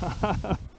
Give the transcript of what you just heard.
Ha ha ha.